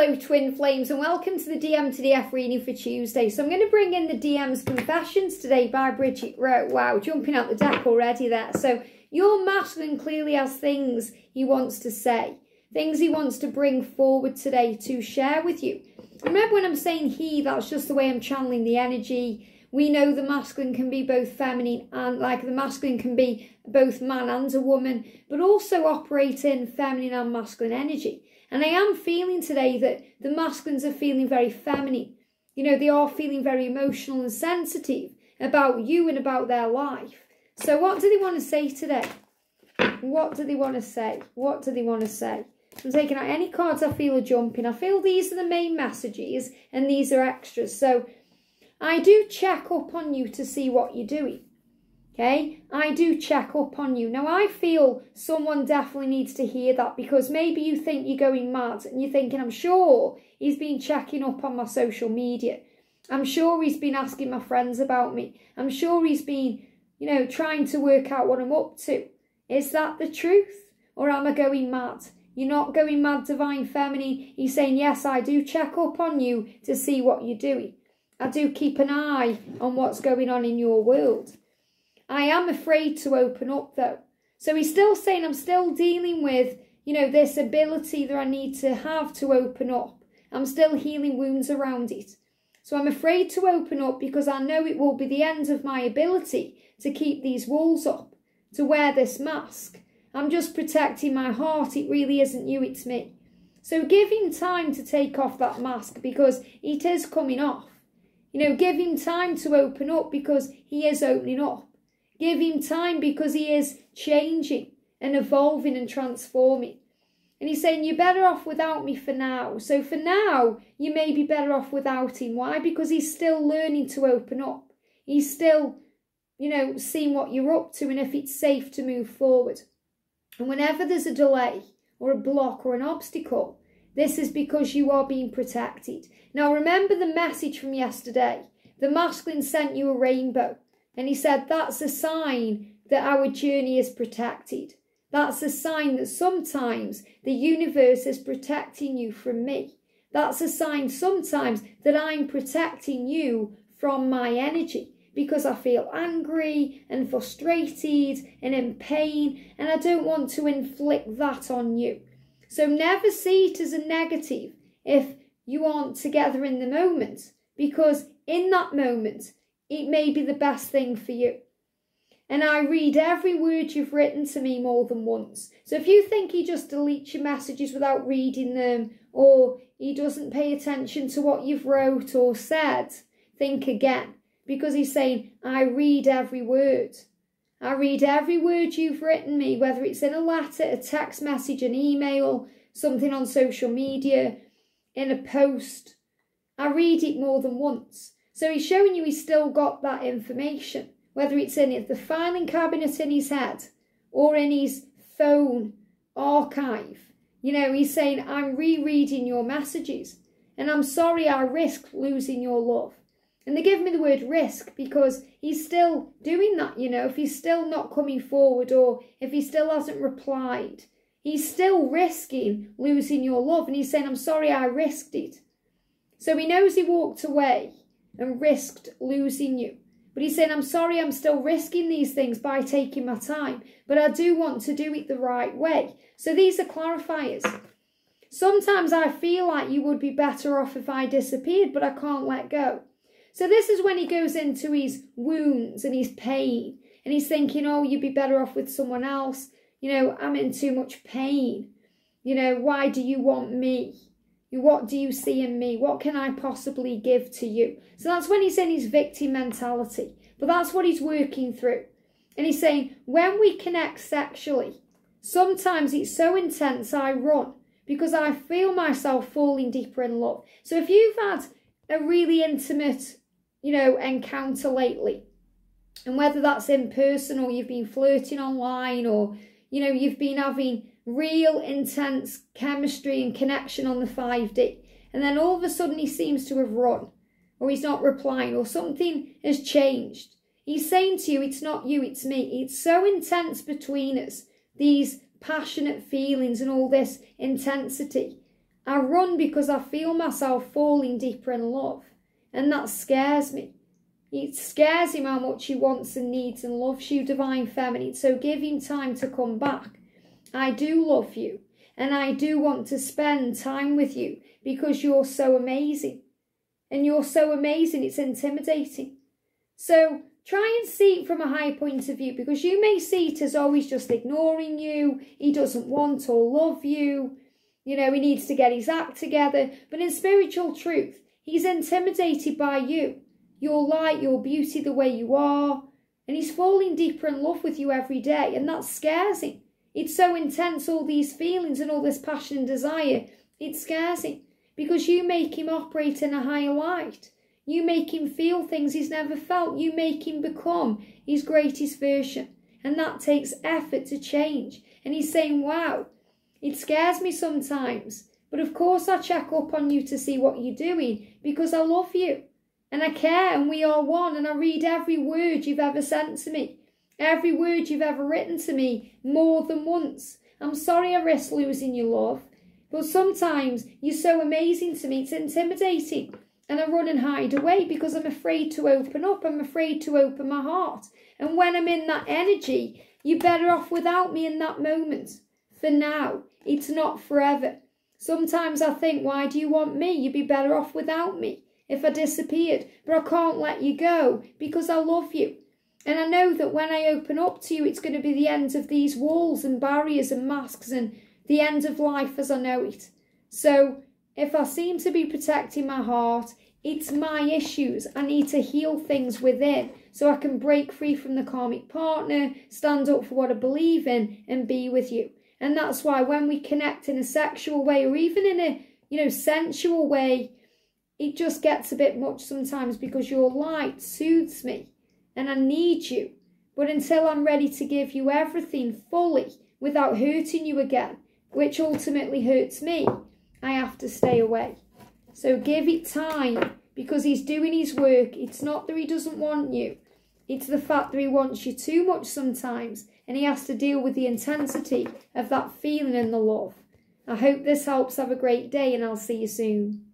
Hello, Twin Flames, and welcome to the DM to DF reading for Tuesday. So, I'm going to bring in the DM's Confessions today by Bridget Rau. Wow, jumping out the deck already there. So, your masculine clearly has things he wants to say, things he wants to bring forward today to share with you. Remember, when I'm saying he, that's just the way I'm channeling the energy. We know the masculine can be both feminine and like the masculine can be both man and a woman, but also operate in feminine and masculine energy. And I am feeling today that the masculines are feeling very feminine. You know, they are feeling very emotional and sensitive about you and about their life. So, what do they want to say today? What do they want to say? What do they want to say? I'm taking out any cards I feel are jumping. I feel these are the main messages and these are extras. So, I do check up on you to see what you're doing. Okay, I do check up on you. Now, I feel someone definitely needs to hear that because maybe you think you're going mad and you're thinking, I'm sure he's been checking up on my social media. I'm sure he's been asking my friends about me. I'm sure he's been, you know, trying to work out what I'm up to. Is that the truth? Or am I going mad? You're not going mad, divine feminine. He's saying, yes, I do check up on you to see what you're doing. I do keep an eye on what's going on in your world. I am afraid to open up though. So he's still saying I'm still dealing with, you know, this ability that I need to have to open up. I'm still healing wounds around it. So I'm afraid to open up because I know it will be the end of my ability to keep these walls up, to wear this mask. I'm just protecting my heart. It really isn't you, it's me. So give him time to take off that mask because it is coming off. You know, give him time to open up because he is opening up. Give him time because he is changing and evolving and transforming. And he's saying, You're better off without me for now. So for now, you may be better off without him. Why? Because he's still learning to open up. He's still, you know, seeing what you're up to and if it's safe to move forward. And whenever there's a delay or a block or an obstacle, this is because you are being protected. Now, remember the message from yesterday. The masculine sent you a rainbow. And he said, That's a sign that our journey is protected. That's a sign that sometimes the universe is protecting you from me. That's a sign sometimes that I'm protecting you from my energy because I feel angry and frustrated and in pain, and I don't want to inflict that on you. So never see it as a negative if you aren't together in the moment, because in that moment, it may be the best thing for you. And I read every word you've written to me more than once. So if you think he just deletes your messages without reading them, or he doesn't pay attention to what you've wrote or said, think again. Because he's saying, I read every word. I read every word you've written me, whether it's in a letter, a text message, an email, something on social media, in a post. I read it more than once. So he's showing you he's still got that information, whether it's in the filing cabinet in his head or in his phone archive. You know, he's saying, I'm rereading your messages and I'm sorry I risked losing your love. And they give me the word risk because he's still doing that, you know, if he's still not coming forward or if he still hasn't replied, he's still risking losing your love. And he's saying, I'm sorry I risked it. So he knows he walked away and risked losing you. But he's saying, I'm sorry, I'm still risking these things by taking my time, but I do want to do it the right way. So these are clarifiers. Sometimes I feel like you would be better off if I disappeared, but I can't let go. So this is when he goes into his wounds and his pain, and he's thinking, oh, you'd be better off with someone else. You know, I'm in too much pain. You know, why do you want me? What do you see in me? What can I possibly give to you? So that's when he's in his victim mentality. But that's what he's working through. And he's saying, when we connect sexually, sometimes it's so intense I run because I feel myself falling deeper in love. So if you've had a really intimate, you know, encounter lately, and whether that's in person or you've been flirting online or, you know, you've been having real intense chemistry and connection on the 5D. And then all of a sudden he seems to have run, or he's not replying, or something has changed. He's saying to you, it's not you, it's me. It's so intense between us, these passionate feelings and all this intensity. I run because I feel myself falling deeper in love. And that scares me. It scares him how much he wants and needs and loves you, Divine Feminine. So give him time to come back. I do love you. And I do want to spend time with you because you're so amazing. And you're so amazing, it's intimidating. So try and see it from a high point of view because you may see it as oh, always just ignoring you. He doesn't want or love you. You know, he needs to get his act together. But in spiritual truth, he's intimidated by you, your light, your beauty, the way you are. And he's falling deeper in love with you every day. And that scares him. It's so intense, all these feelings and all this passion and desire. It scares him because you make him operate in a higher light. You make him feel things he's never felt. You make him become his greatest version. And that takes effort to change. And he's saying, wow, it scares me sometimes, but of course I check up on you to see what you're doing because I love you and I care and we are one and I read every word you've ever sent to me, every word you've ever written to me more than once. I'm sorry I risk losing your love, but sometimes you're so amazing to me, it's intimidating. And I run and hide away because I'm afraid to open up. I'm afraid to open my heart. And when I'm in that energy, you're better off without me in that moment. For now, it's not forever. Sometimes I think, why do you want me? You'd be better off without me if I disappeared. But I can't let you go because I love you. And I know that when I open up to you, it's going to be the end of these walls and barriers and masks and the end of life as I know it. So if I seem to be protecting my heart, it's my issues. I need to heal things within so I can break free from the karmic partner, stand up for what I believe in, and be with you. And that's why when we connect in a sexual way or even in a, you know, sensual way, it just gets a bit much sometimes because your light soothes me and I need you. But until I'm ready to give you everything fully without hurting you again, which ultimately hurts me, I have to stay away. So give it time because he's doing his work. It's not that he doesn't want you. It's the fact that he wants you too much sometimes and he has to deal with the intensity of that feeling and the love. I hope this helps. Have a great day and I'll see you soon.